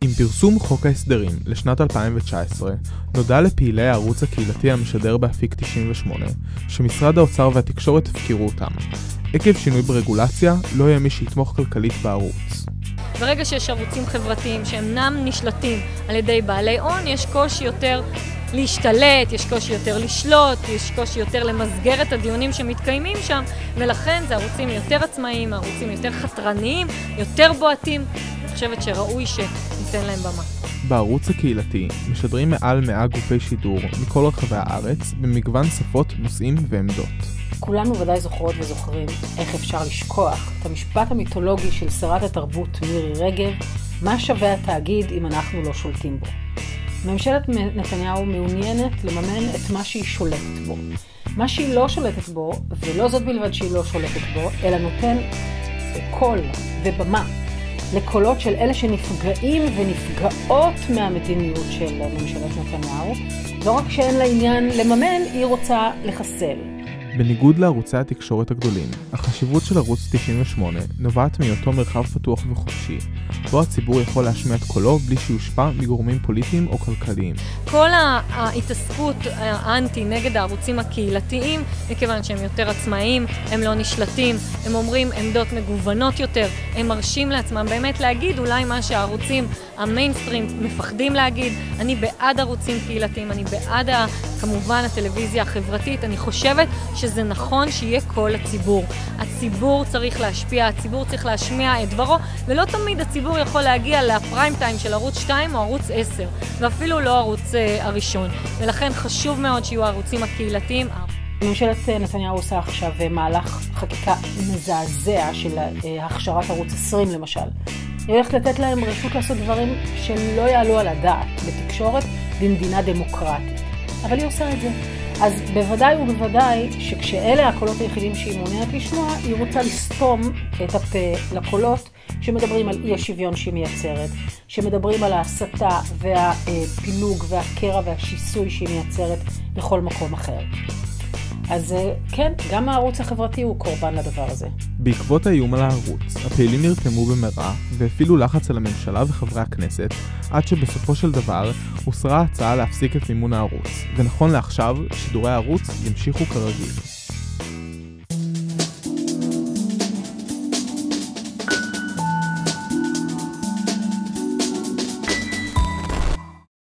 עם פרסום חוק ההסדרים לשנת 2019, נודע לפעילי הערוץ הקהילתי המשדר באפיק 98, שמשרד האוצר והתקשורת הפקירו אותם. עקב שינוי ברגולציה, לא יהיה מי שיתמוך כלכלית בערוץ. ברגע שיש ערוצים חברתיים שאינם נשלטים על ידי בעלי הון, יש קושי יותר להשתלט, יש קושי יותר לשלוט, יש קושי יותר למסגר את הדיונים שמתקיימים שם, ולכן זה ערוצים יותר עצמאיים, ערוצים יותר חתרניים, יותר בועטים. אני חושבת שראוי שניתן להם במה. בערוץ הקהילתי משדרים מעל 100 גופי שידור מכל רחבי הארץ במגוון שפות, נושאים ועמדות. כולנו ודאי זוכרות וזוכרים איך אפשר לשכוח את המשפט המיתולוגי של שרת התרבות מירי רגב, מה שווה התאגיד אם אנחנו לא שולטים בו. ממשלת נתניהו מעוניינת לממן את מה שהיא שולטת בו. מה שהיא לא שולטת בו, ולא זאת בלבד שהיא לא שולטת בו, אלא נותן קול ובמה לקולות של אלה שנפגעים ונפגעות מהמדיניות של ממשלת נתניהו. לא רק שאין לה עניין לממן, היא רוצה לחסל. בניגוד לערוצי התקשורת הגדולים, החשיבות של ערוץ 98 נובעת מהיותו מרחב פתוח וחופשי, בו הציבור יכול להשמיע את קולו בלי שיושפע מגורמים פוליטיים או כלכליים. כל ההתעסקות האנטי נגד הערוצים הקהילתיים, מכיוון שהם יותר עצמאיים, הם לא נשלטים, הם אומרים עמדות מגוונות יותר, הם מרשים לעצמם באמת להגיד אולי מה שהערוצים המיינסטרים מפחדים להגיד. אני בעד ערוצים קהילתיים, אני בעד כמובן הטלוויזיה החברתית, אני חושבת שזה נכון שיהיה קול לציבור. הציבור צריך להשפיע, הציבור צריך להשמיע את דברו, ולא תמיד הציבור יכול להגיע לפריים טיים של ערוץ 2 או ערוץ 10, ואפילו לא ערוץ uh, הראשון. ולכן חשוב מאוד שיהיו הערוצים הקהילתיים. ממשלת נתניהו עושה עכשיו אה, מהלך חקיקה מזעזע של אה, הכשרת ערוץ 20 למשל. היא הולכת לתת להם רשות לעשות דברים שלא יעלו על הדעת בתקשורת במדינה דמוקרטית. אבל היא עושה את זה. אז בוודאי ובוודאי שכשאלה הקולות היחידים שהיא מעוניינת לשמוע, היא רוצה לסתום את הפה לקולות שמדברים על אי השוויון שהיא מייצרת, שמדברים על ההסתה והפילוג והקרע והשיסוי שהיא מייצרת בכל מקום אחר. אז אה, כן, גם הערוץ החברתי הוא קורבן לדבר הזה. בעקבות האיום על הערוץ, הפעילים נרתמו במהרה והפעילו לחץ על הממשלה וחברי הכנסת, עד שבסופו של דבר הוסרה ההצעה להפסיק את מימון הערוץ, ונכון לעכשיו, שידורי הערוץ ימשיכו כרגיל.